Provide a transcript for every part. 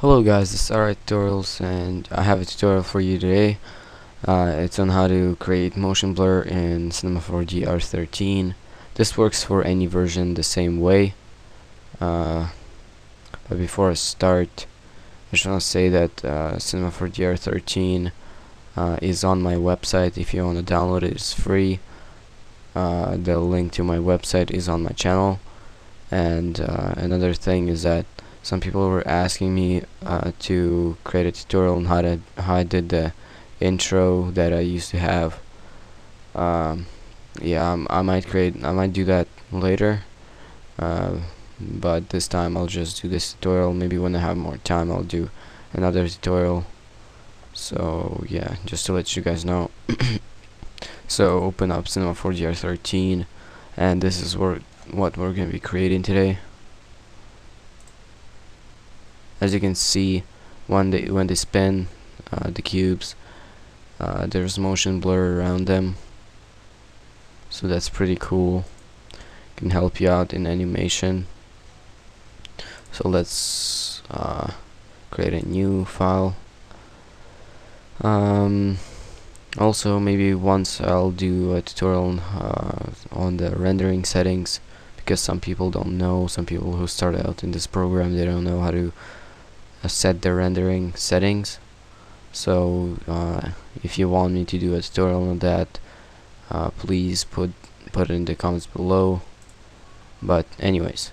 Hello guys, this is RiTutorials and I have a tutorial for you today. Uh, it's on how to create motion blur in Cinema 4D R13. This works for any version the same way. Uh, but before I start, I just want to say that uh, Cinema 4D R13 uh, is on my website. If you want to download it, it's free. Uh, the link to my website is on my channel. And uh, another thing is that some people were asking me uh, to create a tutorial on how to how I did the intro that I used to have. Um, yeah, um, I might create I might do that later, uh, but this time I'll just do this tutorial. Maybe when I have more time, I'll do another tutorial. So yeah, just to let you guys know. so open up Cinema 4D R13, and this is where what we're gonna be creating today as you can see when they when they spin uh, the cubes uh, there's motion blur around them. So that's pretty cool. Can help you out in animation. So let's uh, create a new file. Um, also maybe once I'll do a tutorial on, uh, on the rendering settings because some people don't know some people who start out in this program they don't know how to set the rendering settings. So uh, if you want me to do a tutorial on that uh, please put put it in the comments below. But anyways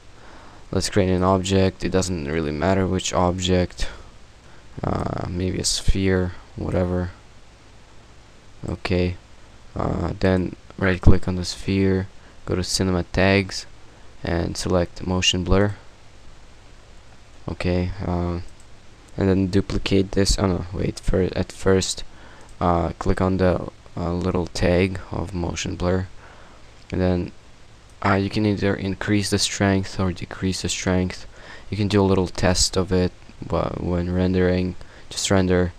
let's create an object. It doesn't really matter which object. Uh, maybe a sphere whatever. Okay. Uh, then right click on the sphere go to cinema tags and select motion blur. Okay uh, and then duplicate this. Oh no wait for at first uh, click on the uh, little tag of motion blur. And then uh, you can either increase the strength or decrease the strength. You can do a little test of it but when rendering just render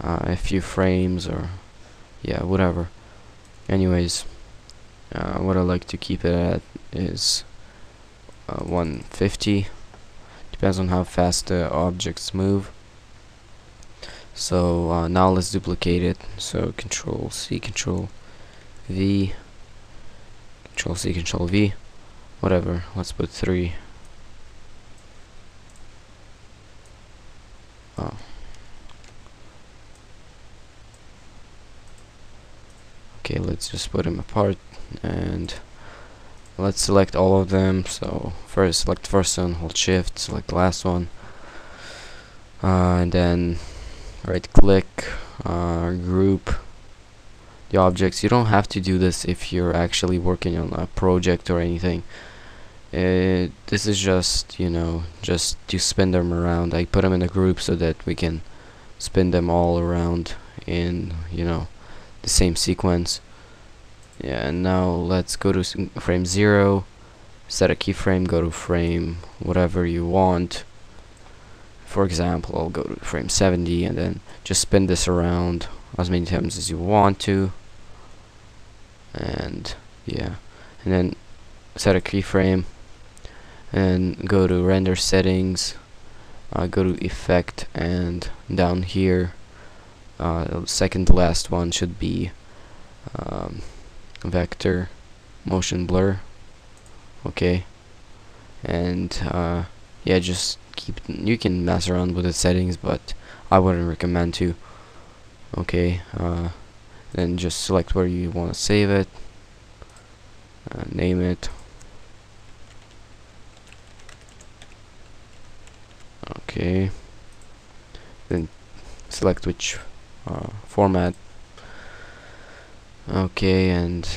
uh, a few frames or yeah whatever. Anyways uh, what I like to keep it at is uh, 150 depends on how fast the objects move so uh, now let's duplicate it. So control C control V control C control V whatever. Let's put 3 oh. Okay let's just put them apart and let's select all of them. So first select first one hold shift select the last one. Uh, and then right click uh, group the objects. You don't have to do this if you're actually working on a project or anything. Uh, this is just you know just to spin them around. I put them in a group so that we can spin them all around in you know the same sequence. Yeah and now let's go to frame 0 set a keyframe go to frame whatever you want for example I'll go to frame 70 and then just spin this around as many times as you want to. And yeah. And then set a keyframe and go to render settings. Uh, go to effect and down here uh, second last one should be um, vector motion blur. Okay. And uh, yeah just keep you can mess around with the settings but I wouldn't recommend to. Okay uh, then just select where you want to save it uh, name it. Okay. Then select which uh, format. Okay and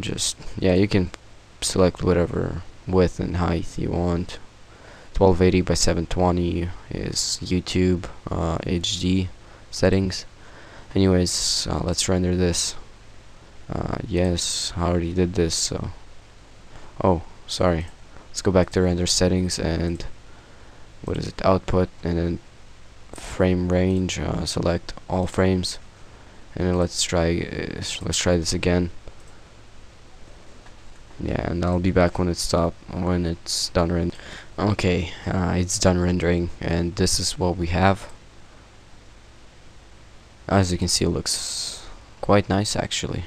just yeah you can select whatever width and height you want 1280 by 720 is YouTube uh, HD settings. Anyways uh, let's render this. Uh, yes I already did this so. Oh sorry. Let's go back to render settings and what is it output and then frame range uh, select all frames. And then let's try uh, let's try this again yeah and I'll be back when it's stop when it's done rendering okay uh, it's done rendering and this is what we have. As you can see it looks quite nice actually.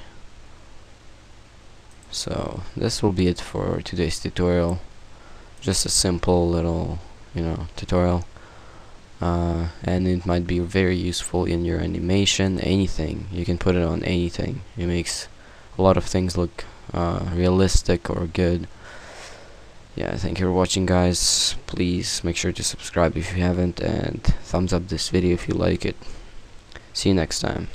So this will be it for today's tutorial. Just a simple little you know tutorial. Uh, and it might be very useful in your animation anything. You can put it on anything. It makes a lot of things look uh, realistic or good. Yeah thank you for watching guys. Please make sure to subscribe if you haven't and thumbs up this video if you like it. See you next time